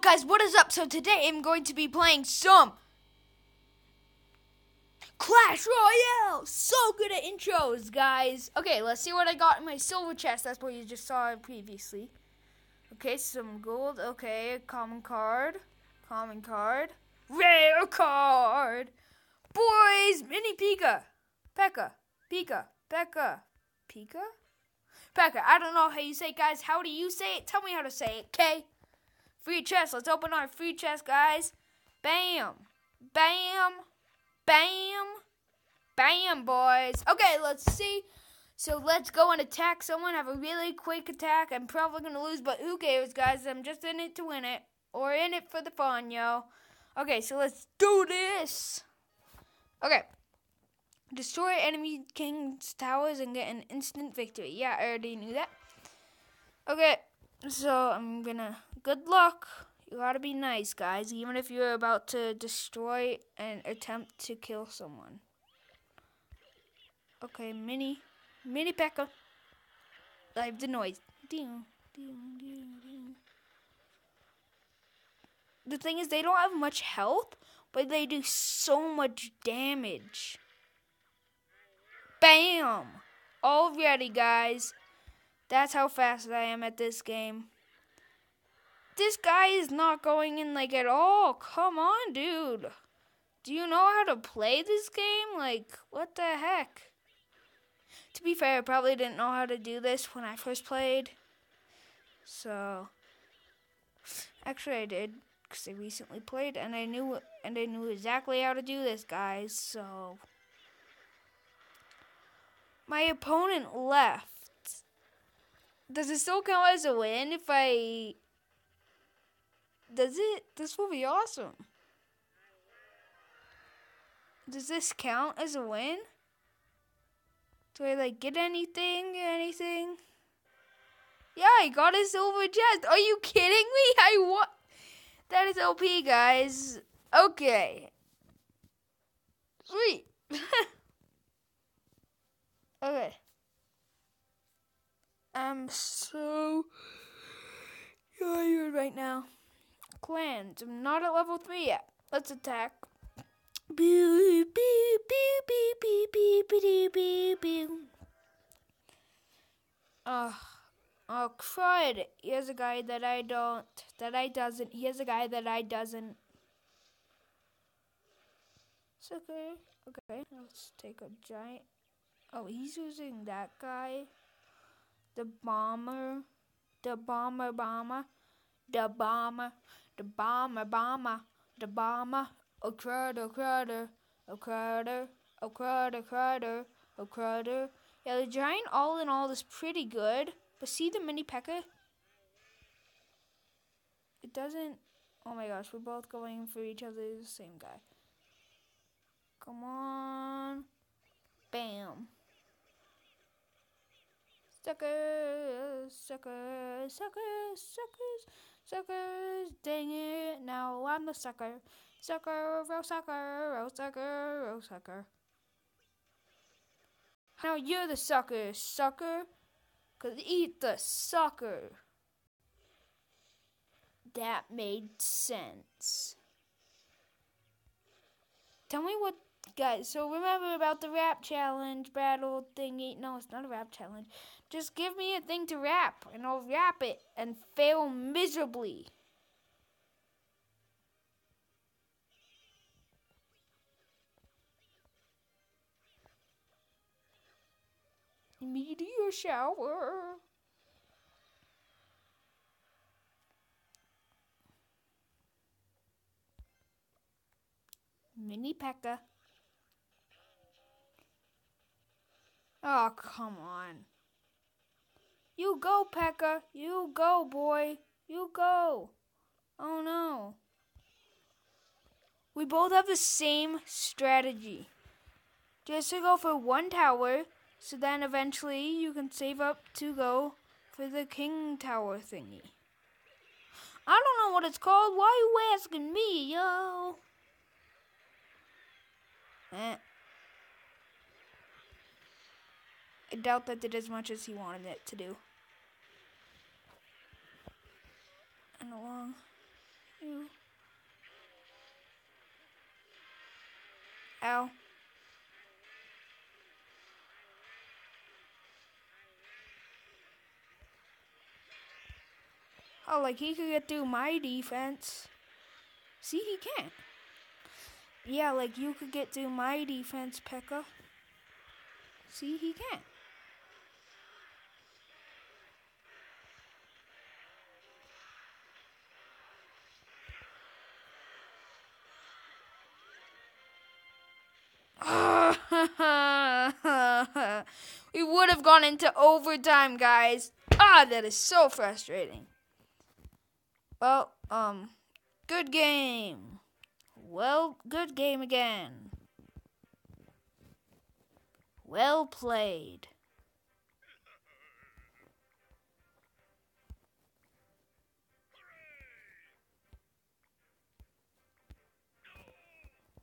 guys, what is up? So today I'm going to be playing some Clash Royale. So good at intros, guys. Okay, let's see what I got in my silver chest. That's what you just saw previously. Okay, some gold. Okay, a common card. Common card. Rare card. Boys, mini Pika. Pekka. Pika. Pekka. Pika? Pekka. I don't know how you say it, guys. How do you say it? Tell me how to say it, okay? Free chest. Let's open our free chest, guys. Bam. Bam. Bam. Bam, boys. Okay, let's see. So let's go and attack someone. Have a really quick attack. I'm probably going to lose, but who cares, guys? I'm just in it to win it. Or in it for the fun, yo. Okay, so let's do this. Okay. Destroy enemy king's towers and get an instant victory. Yeah, I already knew that. Okay, so I'm gonna. Good luck. You gotta be nice, guys, even if you're about to destroy and attempt to kill someone. Okay, mini. Mini Pekka. I have the noise. The thing is, they don't have much health, but they do so much damage. Bam! Already, guys. That's how fast I am at this game. This guy is not going in like at all. Come on, dude. Do you know how to play this game? Like, what the heck? To be fair, I probably didn't know how to do this when I first played. So, actually, I did because I recently played and I knew and I knew exactly how to do this, guys. So, my opponent left. Does it still count as a win if I does it? This will be awesome. Does this count as a win? Do I like get anything? Anything? Yeah, I got a silver chest. Are you kidding me? I what? That is OP, guys. Okay. Sweet. okay. I'm so tired right now clans. I'm not at level 3 yet. Let's attack. Beep, beep, beep, beep, beep, beep, beep, beep, beep. Uh, oh, crud. Here's a guy that I don't, that I doesn't, here's a guy that I doesn't. It's okay. Okay, let's take a giant. Oh, he's using that guy. The bomber. The bomber bomber. The bomber the bomber, bomber, the bomber, a cruder, cruder, a cruder, a cruder, cruder, a cruder. Yeah, the giant all in all is pretty good, but see the mini Pekka? It doesn't. Oh my gosh, we're both going for each other, the same guy. Come on. Bam. Suckers, suckers, suckers, suckers. Suckers, dang it, now I'm the sucker. Sucker, row sucker, row sucker, row sucker. Now you're the sucker, sucker. Cause eat the sucker. That made sense. Tell me what, guys, so remember about the rap challenge battle thingy. No, it's not a rap challenge. Just give me a thing to rap, and I'll rap it and fail miserably. Meteor shower. Mini Pekka. Oh, come on. You go, Pekka. You go, boy. You go. Oh no. We both have the same strategy. Just to go for one tower, so then eventually you can save up to go for the king tower thingy. I don't know what it's called. Why are you asking me, yo? Eh. I doubt that did as much as he wanted it to do. And along you. Ow. Oh, like he could get through my defense. See, he can't. Yeah, like you could get through my defense, Pekka. See, he can't. Have gone into overtime, guys. Ah, that is so frustrating. Well, um, good game. Well, good game again. Well played.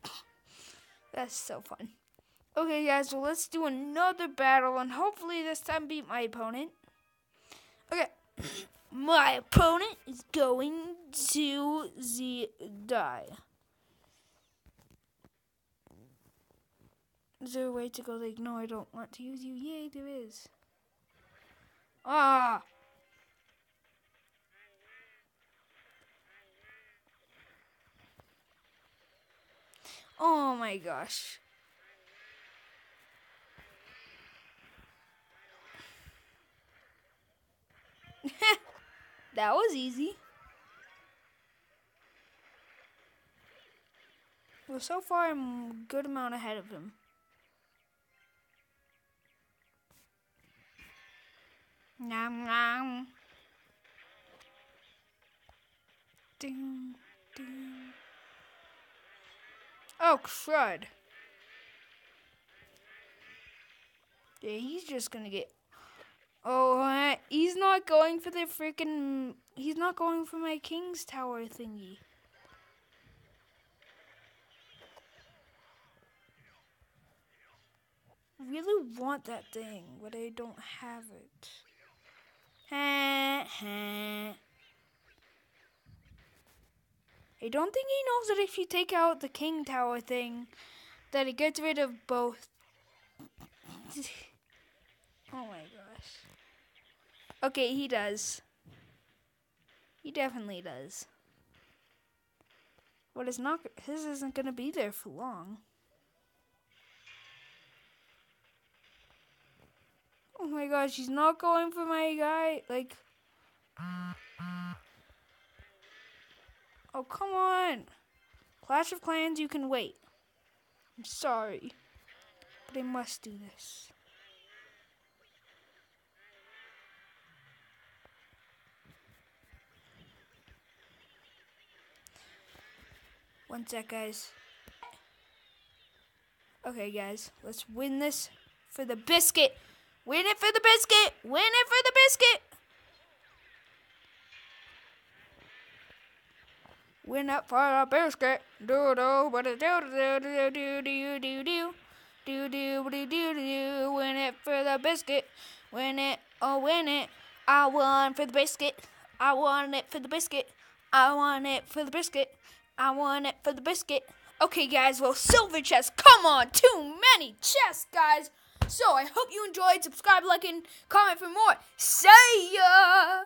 That's so fun. Okay, guys, well, let's do another battle and hopefully this time beat my opponent. Okay. my opponent is going to the die. Is there a way to go like, no, I don't want to use you? Yay, there is. Ah! Oh my gosh. That was easy. Well, so far I'm a good amount ahead of him. Nom nom. Ding, ding. Oh, crud. Yeah, he's just gonna get. Oh, he's not going for the freaking. He's not going for my King's Tower thingy. really want that thing, but I don't have it. I don't think he knows that if you take out the King Tower thing, that it gets rid of both. oh my gosh. Okay, he does. He definitely does. What is not. His isn't gonna be there for long. Oh my gosh, he's not going for my guy. Like. Oh, come on. Clash of Clans, you can wait. I'm sorry. But I must do this. One sec, guys. Okay, guys, let's win this for the biscuit. Win it for the biscuit. Win it for the biscuit. Win it for the biscuit. Do do do do do do do do do do. Do do do do do. Win it for the biscuit. Win it, oh win it. I won for the biscuit. I won it for the biscuit. I won it for the biscuit. I won it for the biscuit. Okay, guys, well, silver chest. Come on, too many chests, guys. So I hope you enjoyed. Subscribe, like, and comment for more. See ya!